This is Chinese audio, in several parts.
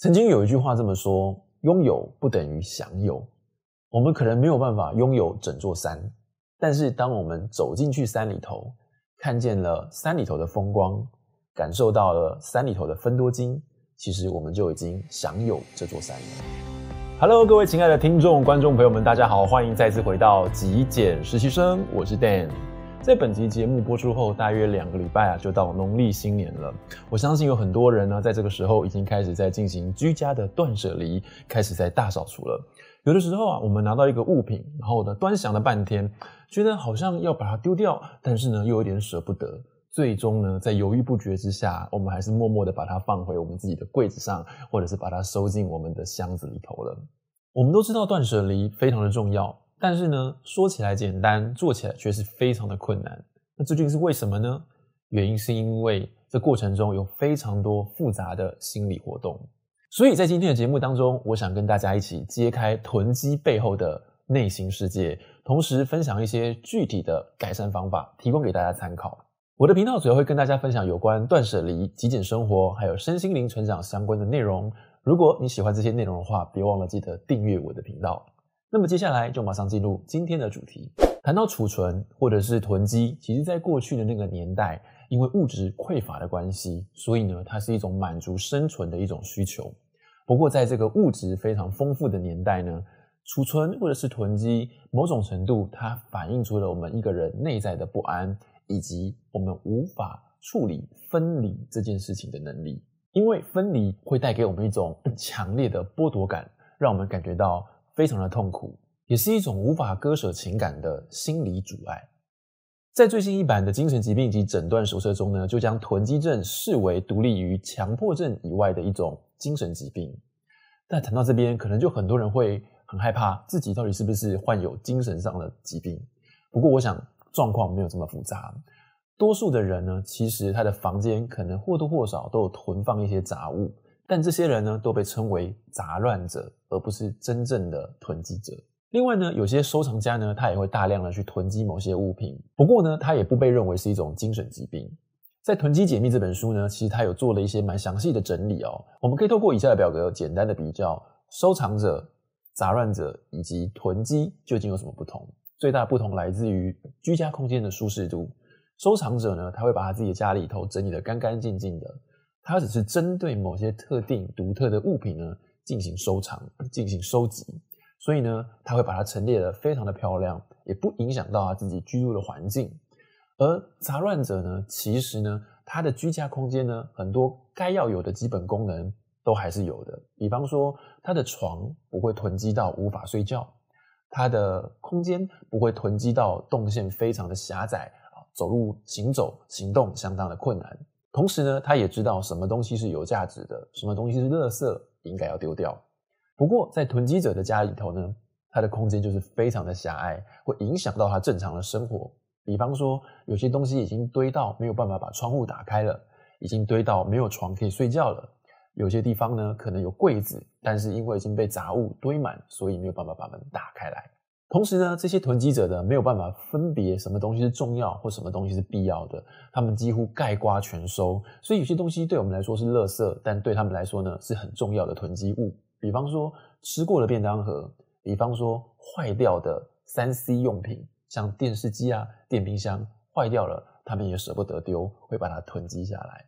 曾经有一句话这么说：拥有不等于享有。我们可能没有办法拥有整座山，但是当我们走进去山里头，看见了山里头的风光，感受到了山里头的分多金，其实我们就已经享有这座山了。Hello，各位亲爱的听众、观众朋友们，大家好，欢迎再次回到极简实习生，我是 Dan。在本集节目播出后，大约两个礼拜啊，就到农历新年了。我相信有很多人呢，在这个时候已经开始在进行居家的断舍离，开始在大扫除了。有的时候啊，我们拿到一个物品，然后呢，端详了半天，觉得好像要把它丢掉，但是呢，又有点舍不得。最终呢，在犹豫不决之下，我们还是默默的把它放回我们自己的柜子上，或者是把它收进我们的箱子里头了。我们都知道断舍离非常的重要。但是呢，说起来简单，做起来却是非常的困难。那究竟是为什么呢？原因是因为这过程中有非常多复杂的心理活动。所以在今天的节目当中，我想跟大家一起揭开囤积背后的内心世界，同时分享一些具体的改善方法，提供给大家参考。我的频道主要会跟大家分享有关断舍离、极简生活，还有身心灵成长相关的内容。如果你喜欢这些内容的话，别忘了记得订阅我的频道。那么接下来就马上进入今天的主题。谈到储存或者是囤积，其实在过去的那个年代，因为物质匮乏的关系，所以呢，它是一种满足生存的一种需求。不过，在这个物质非常丰富的年代呢，储存或者是囤积，某种程度它反映出了我们一个人内在的不安，以及我们无法处理分离这件事情的能力。因为分离会带给我们一种 强烈的剥夺感，让我们感觉到。非常的痛苦，也是一种无法割舍情感的心理阻碍。在最新一版的精神疾病及诊断手册中呢，就将囤积症视为独立于强迫症以外的一种精神疾病。但谈到这边，可能就很多人会很害怕自己到底是不是患有精神上的疾病。不过，我想状况没有这么复杂。多数的人呢，其实他的房间可能或多或少都有囤放一些杂物。但这些人呢，都被称为杂乱者，而不是真正的囤积者。另外呢，有些收藏家呢，他也会大量的去囤积某些物品。不过呢，他也不被认为是一种精神疾病。在《囤积解密》这本书呢，其实他有做了一些蛮详细的整理哦。我们可以透过以下的表格，简单的比较收藏者、杂乱者以及囤积究竟有什么不同。最大的不同来自于居家空间的舒适度。收藏者呢，他会把他自己的家里头整理的干干净净的。它只是针对某些特定独特的物品呢进行收藏、进行收集，所以呢，他会把它陈列的非常的漂亮，也不影响到他自己居住的环境。而杂乱者呢，其实呢，他的居家空间呢，很多该要有的基本功能都还是有的。比方说，他的床不会囤积到无法睡觉，他的空间不会囤积到动线非常的狭窄啊，走路行走行动相当的困难。同时呢，他也知道什么东西是有价值的，什么东西是垃圾，应该要丢掉。不过，在囤积者的家里头呢，他的空间就是非常的狭隘，会影响到他正常的生活。比方说，有些东西已经堆到没有办法把窗户打开了，已经堆到没有床可以睡觉了。有些地方呢，可能有柜子，但是因为已经被杂物堆满，所以没有办法把门打开来。同时呢，这些囤积者呢没有办法分别什么东西是重要或什么东西是必要的，他们几乎盖瓜全收，所以有些东西对我们来说是垃圾，但对他们来说呢是很重要的囤积物。比方说吃过的便当盒，比方说坏掉的三 C 用品，像电视机啊、电冰箱坏掉了，他们也舍不得丢，会把它囤积下来。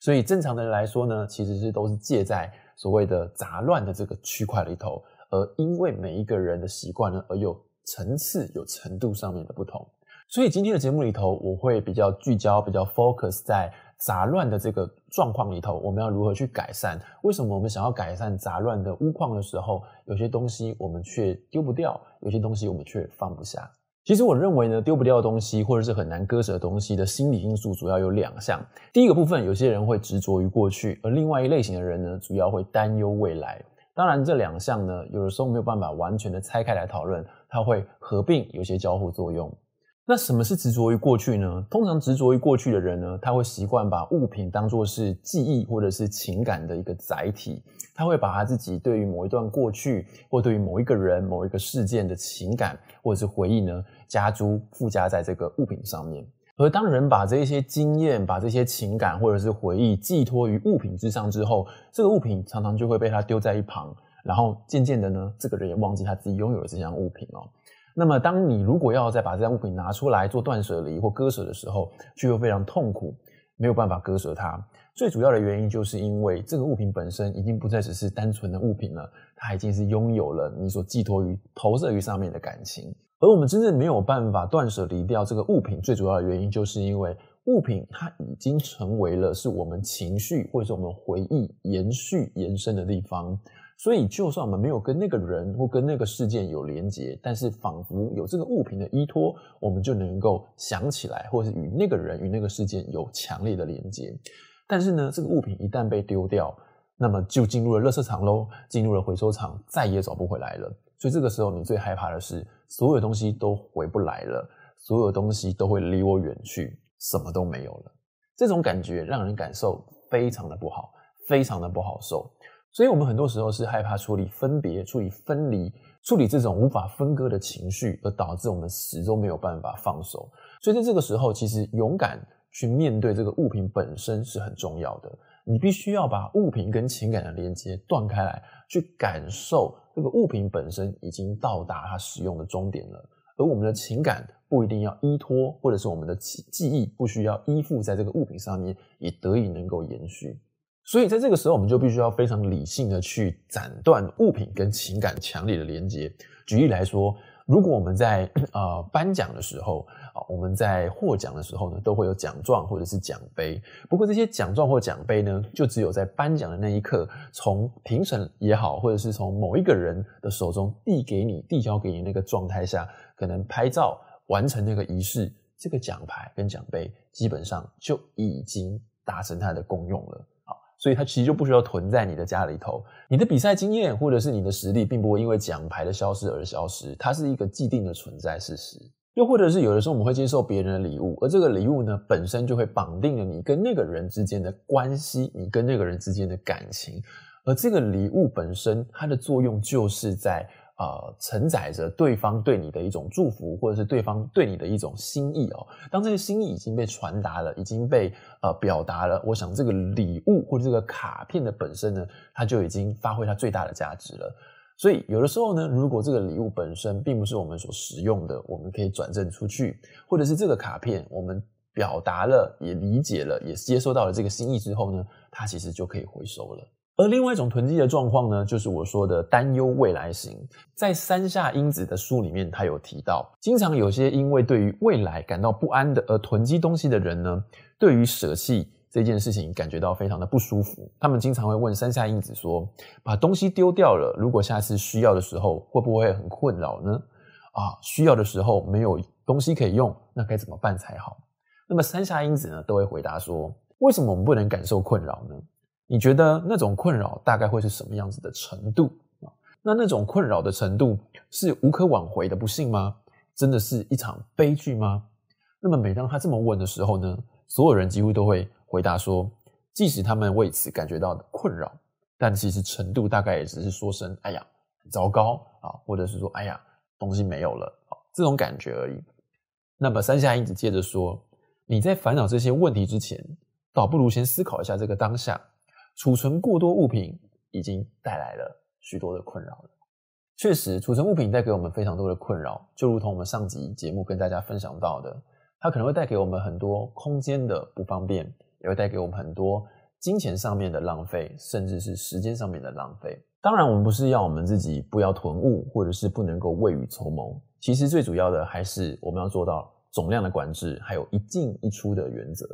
所以正常的人来说呢，其实是都是借在所谓的杂乱的这个区块里头。而因为每一个人的习惯呢，而有层次、有程度上面的不同，所以今天的节目里头，我会比较聚焦、比较 focus 在杂乱的这个状况里头，我们要如何去改善？为什么我们想要改善杂乱的屋况的时候，有些东西我们却丢不掉，有些东西我们却放不下？其实我认为呢，丢不掉的东西，或者是很难割舍的东西的心理因素，主要有两项。第一个部分，有些人会执着于过去，而另外一类型的人呢，主要会担忧未来。当然，这两项呢，有的时候没有办法完全的拆开来讨论，它会合并有些交互作用。那什么是执着于过去呢？通常执着于过去的人呢，他会习惯把物品当作是记忆或者是情感的一个载体，他会把他自己对于某一段过去或对于某一个人、某一个事件的情感或者是回忆呢，加诸附加在这个物品上面。而当人把这些经验、把这些情感或者是回忆寄托于物品之上之后，这个物品常常就会被他丢在一旁，然后渐渐的呢，这个人也忘记他自己拥有了这项物品哦。那么，当你如果要再把这项物品拿出来做断舍离或割舍的时候，却又非常痛苦，没有办法割舍它。最主要的原因，就是因为这个物品本身已经不再只是单纯的物品了，它已经是拥有了你所寄托于、投射于上面的感情。而我们真正没有办法断舍离掉这个物品，最主要的原因就是因为物品它已经成为了是我们情绪或者是我们回忆延续延伸的地方。所以，就算我们没有跟那个人或跟那个事件有连结，但是仿佛有这个物品的依托，我们就能够想起来，或是与那个人与那个事件有强烈的连接。但是呢，这个物品一旦被丢掉，那么就进入了垃圾场喽，进入了回收场，再也找不回来了。所以这个时候，你最害怕的是，所有东西都回不来了，所有东西都会离我远去，什么都没有了。这种感觉让人感受非常的不好，非常的不好受。所以我们很多时候是害怕处理分别、处理分离、处理这种无法分割的情绪，而导致我们始终没有办法放手。所以在这个时候，其实勇敢去面对这个物品本身是很重要的。你必须要把物品跟情感的连接断开来，去感受这个物品本身已经到达它使用的终点了，而我们的情感不一定要依托，或者是我们的记记忆不需要依附在这个物品上面，也得以能够延续。所以在这个时候，我们就必须要非常理性的去斩断物品跟情感强烈的连接。举例来说，如果我们在 呃颁奖的时候。啊，我们在获奖的时候呢，都会有奖状或者是奖杯。不过这些奖状或奖杯呢，就只有在颁奖的那一刻，从评审也好，或者是从某一个人的手中递给你、递交给你那个状态下，可能拍照完成那个仪式，这个奖牌跟奖杯基本上就已经达成它的功用了。所以它其实就不需要囤在你的家里头。你的比赛经验或者是你的实力，并不会因为奖牌的消失而消失，它是一个既定的存在事实。又或者是有的时候我们会接受别人的礼物，而这个礼物呢本身就会绑定了你跟那个人之间的关系，你跟那个人之间的感情，而这个礼物本身它的作用就是在呃承载着对方对你的一种祝福，或者是对方对你的一种心意哦。当这个心意已经被传达了，已经被呃表达了，我想这个礼物或者这个卡片的本身呢，它就已经发挥它最大的价值了。所以有的时候呢，如果这个礼物本身并不是我们所使用的，我们可以转赠出去；或者是这个卡片我们表达了、也理解了、也接收到了这个心意之后呢，它其实就可以回收了。而另外一种囤积的状况呢，就是我说的担忧未来型。在山下英子的书里面，他有提到，经常有些因为对于未来感到不安的而囤积东西的人呢，对于舍弃。这件事情感觉到非常的不舒服，他们经常会问山下英子说：“把东西丢掉了，如果下次需要的时候，会不会很困扰呢？啊，需要的时候没有东西可以用，那该怎么办才好？”那么山下英子呢，都会回答说：“为什么我们不能感受困扰呢？你觉得那种困扰大概会是什么样子的程度啊？那那种困扰的程度是无可挽回的不幸吗？真的是一场悲剧吗？”那么每当他这么问的时候呢，所有人几乎都会。回答说，即使他们为此感觉到困扰，但其实程度大概也只是说声“哎呀，糟糕啊”，或者是说“哎呀，东西没有了”这种感觉而已。那么山下英子接着说：“你在烦恼这些问题之前，倒不如先思考一下这个当下。储存过多物品已经带来了许多的困扰了。确实，储存物品带给我们非常多的困扰，就如同我们上集节目跟大家分享到的，它可能会带给我们很多空间的不方便。”也会带给我们很多金钱上面的浪费，甚至是时间上面的浪费。当然，我们不是要我们自己不要囤物，或者是不能够未雨绸缪。其实最主要的还是我们要做到总量的管制，还有一进一出的原则。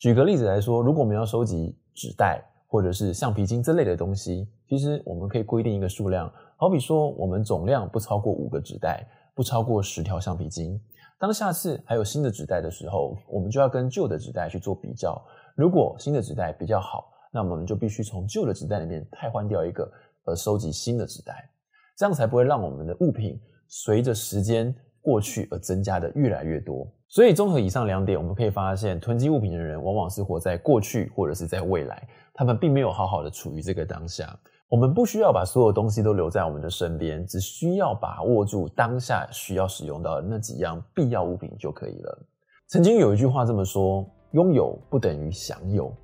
举个例子来说，如果我们要收集纸袋或者是橡皮筋这类的东西，其实我们可以规定一个数量，好比说我们总量不超过五个纸袋，不超过十条橡皮筋。当下次还有新的纸袋的时候，我们就要跟旧的纸袋去做比较。如果新的纸袋比较好，那我们就必须从旧的纸袋里面替换掉一个，而收集新的纸袋，这样才不会让我们的物品随着时间过去而增加的越来越多。所以，综合以上两点，我们可以发现，囤积物品的人往往是活在过去或者是在未来，他们并没有好好的处于这个当下。我们不需要把所有东西都留在我们的身边，只需要把握住当下需要使用到的那几样必要物品就可以了。曾经有一句话这么说：拥有不等于享有。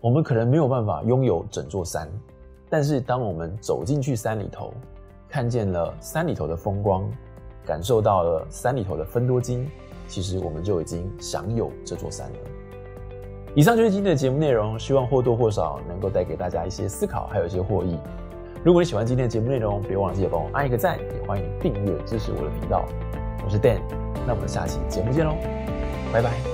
我们可能没有办法拥有整座山，但是当我们走进去山里头，看见了山里头的风光，感受到了山里头的分多金，其实我们就已经享有这座山了。以上就是今天的节目内容，希望或多或少能够带给大家一些思考，还有一些获益。如果你喜欢今天的节目内容，别忘了记得帮我按一个赞，也欢迎订阅支持我的频道。我是 Dan，那我们下期节目见喽，拜拜。